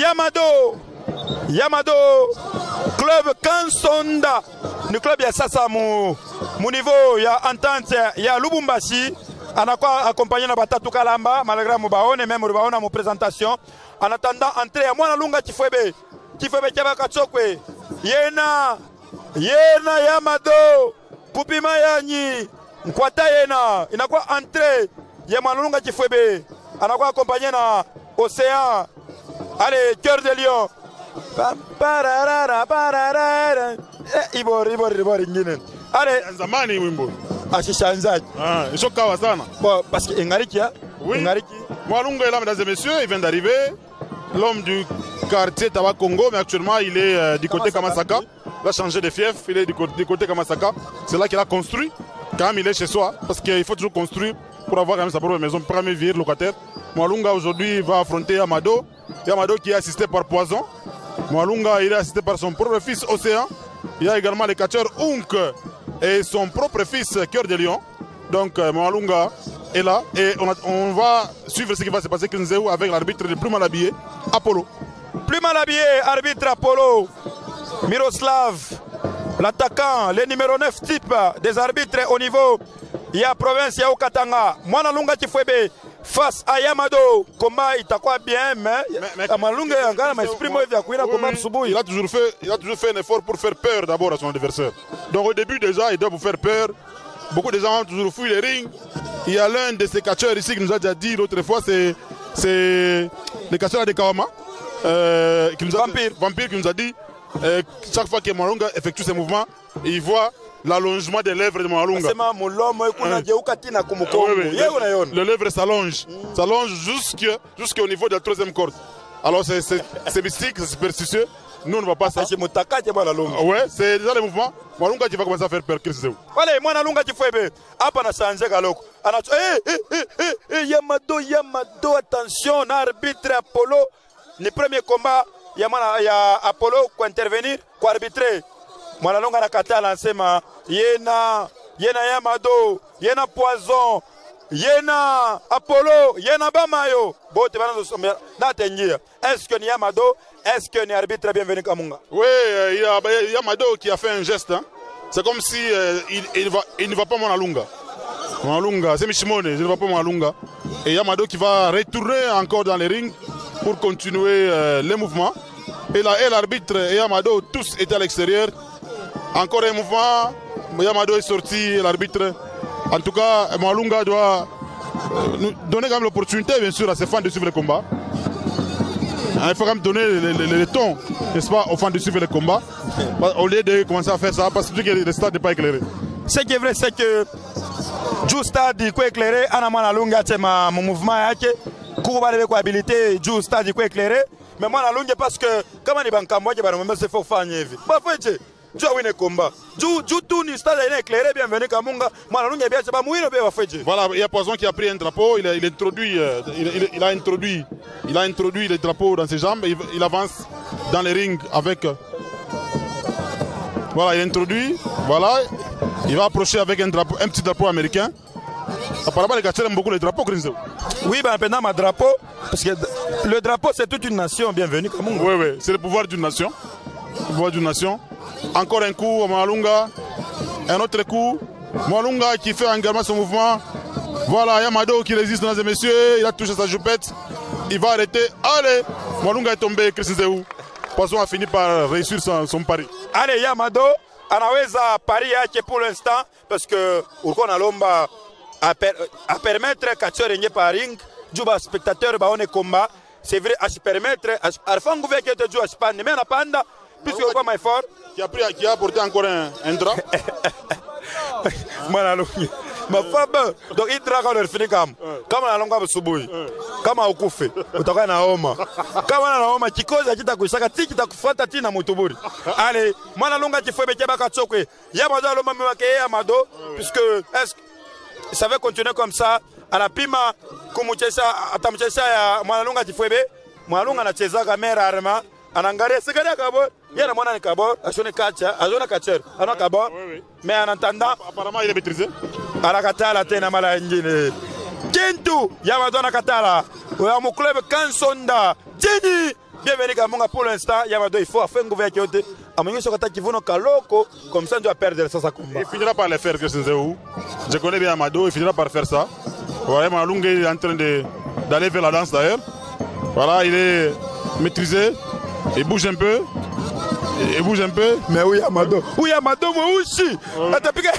Yamado Yamado club Kansonda ni club ya sasa mu, mu niveau ya entente ya Lubumbashi. Anakuwa accompagné na batatu kalamba malgré mubaone même mubaona mu présentation. En attendant entrée ya mwana lunga Chifwebe Chifwebe kyabaka chokwe yena yena Yamado kupima yanyi nkwata yena. Inakuwa entrée ya mwana lunga Chifwebe anakuwa accompagné na Océan allez cœur de lion Pam, pararara, pararara. Ibori ibori ibori ingine ale zamani wimbo ashishanzaji ah, ishokawa sana bon parce que engariki ya Oui. engariki Mwalunga est là, mesdames et messieurs, il vient d'arriver. L'homme du quartier Tawa Congo, mais actuellement il est euh, du côté Kamasaka. Il a changé de fief, il est du côté, du côté Kamasaka. C'est là qu'il a construit. Quand même, il est chez soi, parce qu'il faut toujours construire pour avoir quand même sa propre maison, premier vivre locataire. Mwalunga aujourd'hui va affronter Amado. Et Amado qui est assisté par Poison. Mwalunga il est assisté par son propre fils Océan. Il y a également les catcheurs Unk et son propre fils Cœur de Lion. Donc euh, Mwalunga est là et on va suivre ce qui va se passer Kinzeu avec l'arbitre le plus mal habillé, Apollo. plus mal habillé arbitre Apollo Miroslav l'attaquant le numéro 9 type des arbitres au niveau ya province ya Okatanga mwana lunga Chifwebe face à Yamado combat itakuwa bien mais, mais- kama lunga yangana maexprime hivi ya kuina combat msubuhi Il a toujours fait, il a toujours fait un effort pour faire peur d'abord à son adversaire. Donc au début déjà, il doit vous faire peur. Beaucoup de gens ont toujours fui les rings. Il y a l'un de ces catcheurs ici qui nous a déjà dit l'autre fois, c'est c'est le catcheur de Kawama, euh, qui nous a, Vampire. Vampire qui nous a dit euh, chaque fois que Malunga effectue ses mouvements, il voit l'allongement des lèvres de Malunga. sema mulomo ikuna Ouais. jeuka tina Ah, kumukongo oui, oui. ye unaiona Le, le lèvre s'allonge, s'allonge jusque- jusqu'au niveau de la troisième corde. Alors c'est- mystique, c'est superstitieux. Nous on ne va pas ça. Ouais, c'est déjà le mouvement. Malunga qui va commencer à faire peur. Chris Zeu. wale mwana lunga chifwebe hapa anashanje kaloko anacho eh, eh, eh, eh, eh, yamado yamado attention na arbitre apollo ni premier combat ya mwana ya apollo kuintervenir kuarbitre mwana lunga anakataa anasema yena yena yamado yena poison yena apollo yena bamayo bote banazosomera natengia est-ce ni yamado est-ce ni arbitre? Bienvenu kamunga Oui, euh, il a, il y a Mado qui a fait un geste. hein. C'est comme si euh, il, ne va pas Monalunga. Monalunga, c'est Michimone, il ne va pas Monalunga. Et il y a Mado qui va retourner encore dans les rings pour continuer euh, les mouvements. Et là, et l'arbitre et Yamado, tous étaient à l'extérieur. Encore un mouvement. Yamado est sorti, l'arbitre. En tout cas, Monalunga doit euh, nous donner quand même l'opportunité, bien sûr, à ses fans de suivre le combat. Hein, Il faut quand même donner le, le- ton, n'est-ce pas, aux fans de suivre le combat. Au lieu de commencer à faire ça, parce que le stade n'est pas éclairé. ce qui est vrai c'est que juu stade iko éclairé ana mwana lungi ache ma mu mouvement yake kuku bale beko habilité juu stade éclairé mais mwana lungi parce que kama ni bankambo yake banamwambia sefa ufanye hivi bafweche stade ina éclairé bienvenu kamunga bafweche Voilà, il y a Poison qui a pris un drapeau, il a, il introduit, euh, il, il- il a introduit, il a introduit le drapeau dans ses jambes, il, il avance dans les rings avec. euh, voilà, il a introduit, voilà, il va approcher avec un drapeau, un petit drapeau américain. Apparemment, les catcheurs aiment beaucoup les drapeaux, Grinzo. oui banapenda madrapeau parce que le drapeau c'est toute une nation bienvenue kamunga Oui, oui, c'est le pouvoir d'une nation. Le pouvoir d'une nation. Encore un coup à Malunga. Un autre coup. Malunga qui fait également son mouvement. Voilà, Yamado qui résiste, mesdames et messieurs. Il a touché sa jupette. Il va arrêter. Allez Malunga est tombé, Chris Zéou. Poisson a fini par réussir son, son pari. ale yamado anaweza pari yake pour l'instant parce que ulikuwa nalomba aper, apermettre kachor yenye pa ring juu baspectateur baone komba c'est vrai asipermettre alifa nguvu yake yote juu asipande me anapanda puisque ulikuwa maeffort Qui a, pris, qui a apporté encore un, un drap. mwana mafaba donc idraka unaifini kama kama nalonga busubuhi kama ukufe utakuwa na homa kama na homa kikozi akitakuishaka ti kitakufuata ti na mutuburi ale mwana lunga kifwebe kebaka chokwe yamado alomba miwake ye yamado puisque est ça va continuer comme ça? Anapima kumuchesha atamchesha ya mwanalunga kifwebe mwanalunga anachezaka mera arma anaangalia sigaria kabor yeye anamwona ni kabor ashone kacha ashone kacher ana oui. mais en attendant Apparemment, il est maîtrisé. anakatala tena mara nyingine Kintu Yamado Nakatala oya mon club Kansonda Tini bienvenue Kamunga pour l'instant Yamado il faut afin nguvu yake yote amonyesha kata kivuno kaloko comme ça on doit perdre sasa combat Il finira par le faire, Christian Zéou. Je connais bien Amado, il finira par faire ça. Voilà, Malunga est en train de- d'aller vers la danse d'ailleurs. Voilà, il est maîtrisé. Il bouge un peu. Il bouge un peu. mais huyu Amado. Huyu Amado mweusi atapiga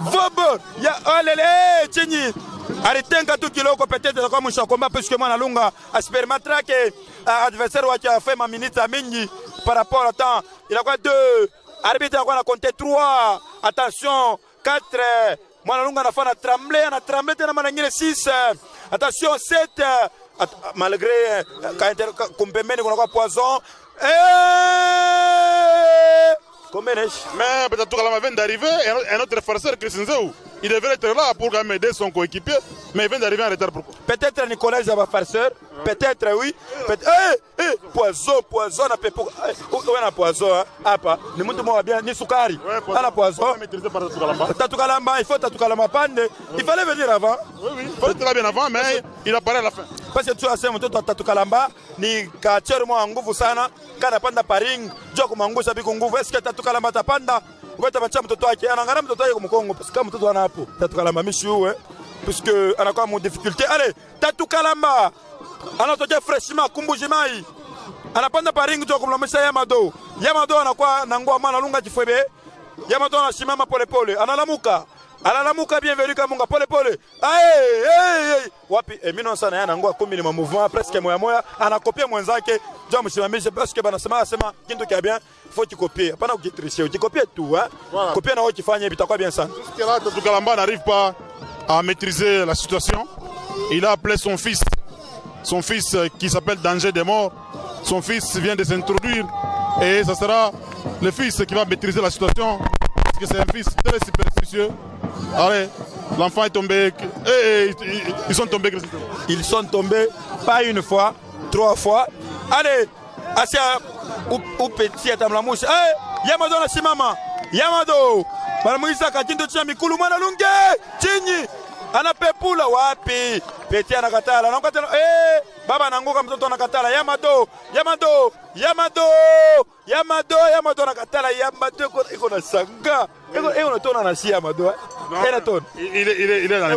vobo ya olele chini alitenga tu kiloko peut-être atakuwa mwisho wa komba puisque mwana lunga asperimentera ke adversaire wake ma minute ya mingi par rapport à temps. Il a quoi deux arbitre anakuwa na compter trois. Attention quatre. Mwana lunga anafaa na tremble ana tremble tena mara nyingine six. Attention sept. At, malgré ka inter- ka- kumpembeni kunakuwa poison Eh! Combien est-ce Mais peut-être qu'il vient d'arriver. et Un autre farceur, Christian Zéou, il devrait être là pour aider son coéquipier. Mais il vient d'arriver en retard. Pourquoi? Peut-être Nicolas Zaba farceur, peut-être oui. Peut eh, eh, poison, poison na pepo. Eh, ouais na poison hein? Hapa ni mtu mmoja bien ni sukari. Ana poison. maîtrisé par Tatukalamba. Tatukalamba, il faut Tatukalamba pande. Il fallait venir avant Oui, oui. Il fallait être là bien avant, mais il apparaît à la fin. parce que tu as sema mtoto wa Tatukalamba ni kachero mwa nguvu sana kana panda paring jua kumangusha biko nguvu eske Tatukalamba tapanda ubeta bacha mtoto wake. Anaangalia mtoto wake kumkongo parce que mtoto ana hapo Tatukalamba mishiwe que anakuwa mu difficulté. Allez Tatukalamba anatokea freshima kumbujimai anapanda paringi tu kumlomesha Yamado. Yamado anakuwa na ngwa maana lunga jifwebe Yamado anasimama polepole analamuka analamuka bienvenue kamunga polepole aye hey, wapi? Eh, mino sana yana ngwa kumi ni ma mouvement presque moya moya. Anakopia mwenzake. Jua msimamishe parce que banasema asema kintu kia bien faut kikopie. Hapana ukitricher ukikopie tu hein Voilà. kopia na wewe kifanye bitakuwa bien sana. Tatukalamba n'arrive pas à maîtriser la situation. Il a appelé son fils, son fils euh, qui s'appelle Danger des Morts. Son fils vient de s'introduire. Et ce sera le fils qui va maîtriser la situation. Parce que c'est un fils très superstitieux. Allez, l'enfant est tombé. Eh, eh, ils- sont tombés. Ils sont tombés pas une fois, trois fois. Allez, ou, ou petit atamlamusha. Hey, Yamado anasimama. Yamado. Banamuisa kajindo cha mikulu mwana lunge. Chini. Anapepula wapi? Peti anakatala. Anakatala. Eh, baba ananguka mtoto anakatala. Yamado. Yamado. Yamado. Yamado. Yamado anakatala. Yamado iko- iko na sanga. Iko iko na tona na si Yamado. eh. hɛrɛ t'o la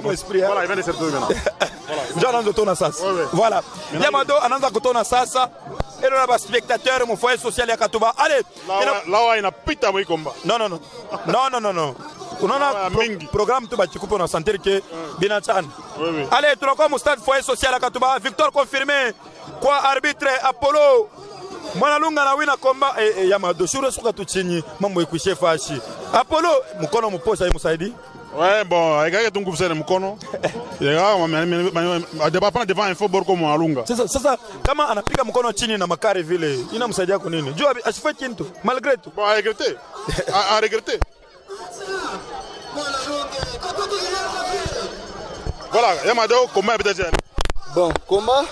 njalo anazotona sasa voilà nyama do anaanza kutona sasa elo na baspectateur mo foyer social ya katuba ale lawa inapita moikomba nonono nononono unaona programme tu bachikupa na sentir ke binachana ale tunakuwa mustade foyer social ya katuba victoire confirmé kwa arbitre apollo. Mwanalunga na wina komba e, eh, e, eh, ya madoshure suka tu chini mambo ikwishe fashi apollo mkono muposa imusaidi Ouais, bon, regarde un le Mukono. Regarde, hapana devant info borko mwalunga. sasa sasa kama anapiga mkono chini na makari vile inamsaidia kunini juu abi- asifanye kintu malgré tout Bon, à regretter. À, à regretter. Voilà, Yamado, comment est peut-être Bon, komba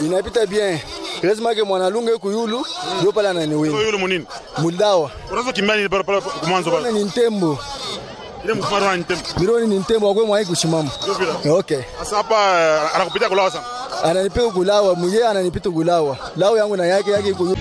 inapita bien. Lazima ke mwanalunga yuko yulu ndio pale ananiwini. Yulu munini? Mudawa. Unaweza kimbani pale pale mwanzo pale. ni ntembo. Ile mfano wa Ntembo. Mironi ni ntembo akwe mwai kushimama. Okay. Sasa hapa anakupita kulawa sana. Ananipiga kulawa, mwenyewe ananipita kulawa. Lao yangu na yake yake iko.